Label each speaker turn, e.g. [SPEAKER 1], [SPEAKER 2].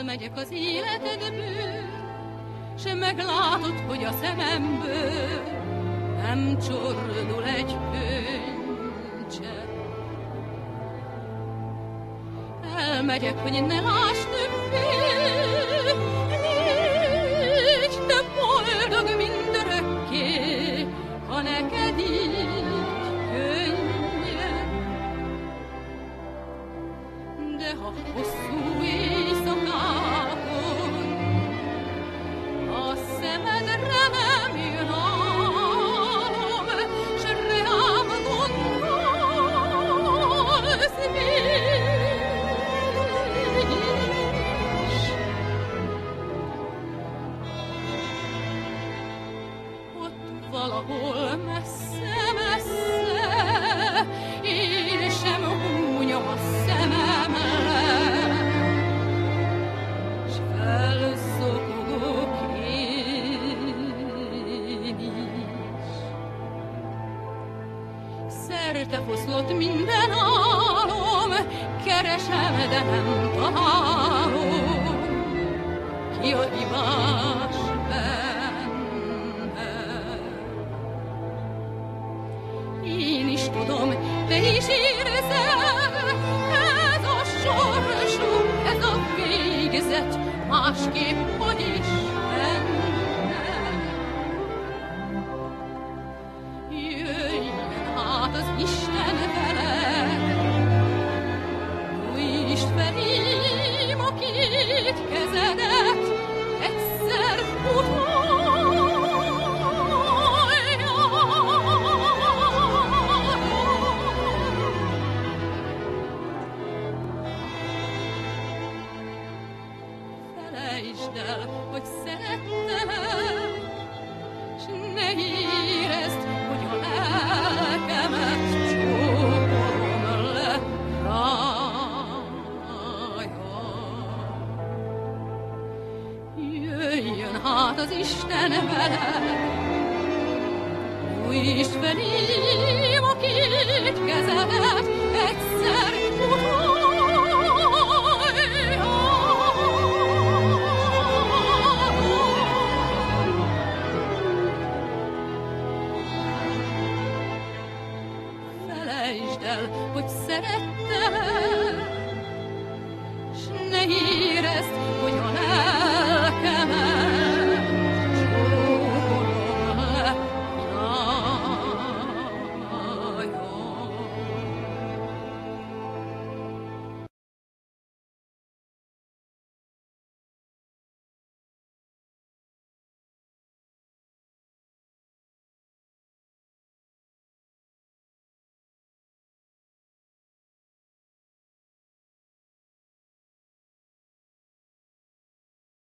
[SPEAKER 1] Fölmegyek az életedből, se meglátod, hogy a szememből nem csordul egy könycse. Elmegyek, hogy ne láss többé, légy te boldog mindörökké, ha neked így könnye, De ha hosszú éjsz, valahol messze szerte foszlott minden álom, keresem, de nem találom, ki a hívás benne. Én is tudom, te is érzel, ez a sorsunk, ez a végzet, másképp hogy is? hát az Isten veled. Új felém egyszer utoljára. Felejtsd hogy szerettelek, s ne hívj jön hát az Isten veled. Újítsd felém a két kezedet, egyszer Felejtsd el, hogy szerettem,